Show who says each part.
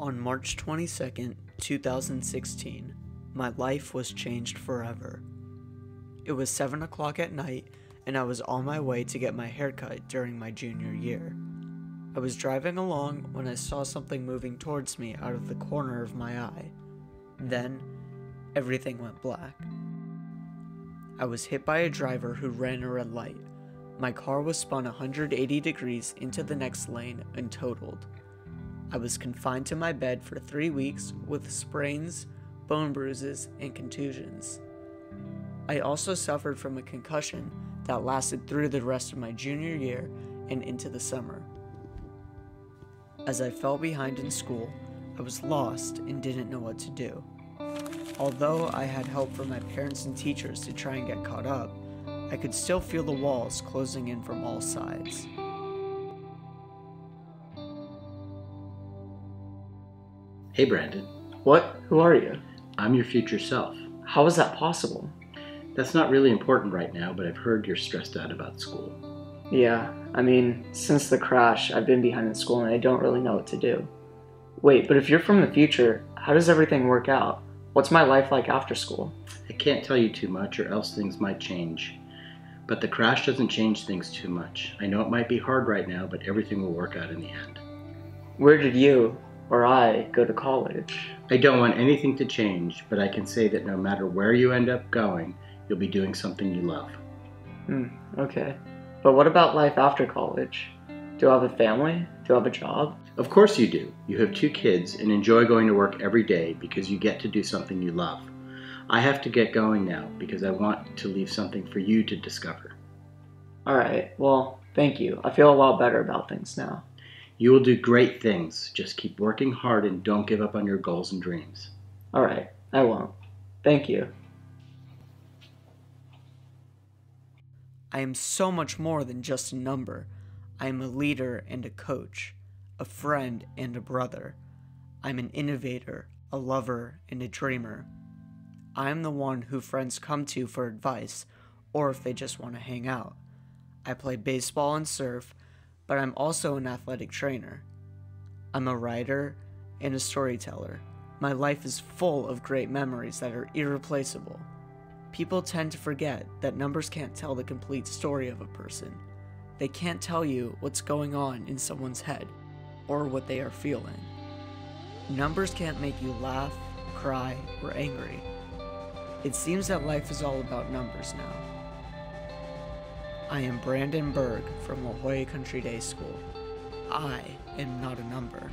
Speaker 1: On March 22nd, 2016, my life was changed forever. It was 7 o'clock at night, and I was on my way to get my haircut during my junior year. I was driving along when I saw something moving towards me out of the corner of my eye. Then, everything went black. I was hit by a driver who ran a red light. My car was spun 180 degrees into the next lane and totaled. I was confined to my bed for three weeks with sprains, bone bruises, and contusions. I also suffered from a concussion that lasted through the rest of my junior year and into the summer. As I fell behind in school, I was lost and didn't know what to do. Although I had help from my parents and teachers to try and get caught up, I could still feel the walls closing in from all sides.
Speaker 2: Hey, Brandon.
Speaker 3: What? Who are you?
Speaker 2: I'm your future self.
Speaker 3: How is that possible?
Speaker 2: That's not really important right now, but I've heard you're stressed out about school.
Speaker 3: Yeah, I mean, since the crash, I've been behind in school and I don't really know what to do. Wait, but if you're from the future, how does everything work out? What's my life like after school?
Speaker 2: I can't tell you too much, or else things might change. But the crash doesn't change things too much. I know it might be hard right now, but everything will work out in the end.
Speaker 3: Where did you or I go to college?
Speaker 2: I don't want anything to change, but I can say that no matter where you end up going, you'll be doing something you love.
Speaker 3: Hmm, okay. But what about life after college? Do I have a family? Do I have a job?
Speaker 2: Of course you do. You have two kids and enjoy going to work every day because you get to do something you love. I have to get going now because I want to leave something for you to discover.
Speaker 3: Alright, well, thank you. I feel a lot better about things now.
Speaker 2: You will do great things. Just keep working hard and don't give up on your goals and dreams.
Speaker 3: Alright, I won't. Thank you.
Speaker 1: I am so much more than just a number. I am a leader and a coach, a friend and a brother. I'm an innovator, a lover, and a dreamer. I am the one who friends come to for advice or if they just want to hang out. I play baseball and surf, but I'm also an athletic trainer. I'm a writer and a storyteller. My life is full of great memories that are irreplaceable. People tend to forget that numbers can't tell the complete story of a person. They can't tell you what's going on in someone's head or what they are feeling. Numbers can't make you laugh, cry, or angry. It seems that life is all about numbers now. I am Brandon Burg from La Jolla Country Day School. I am not a number.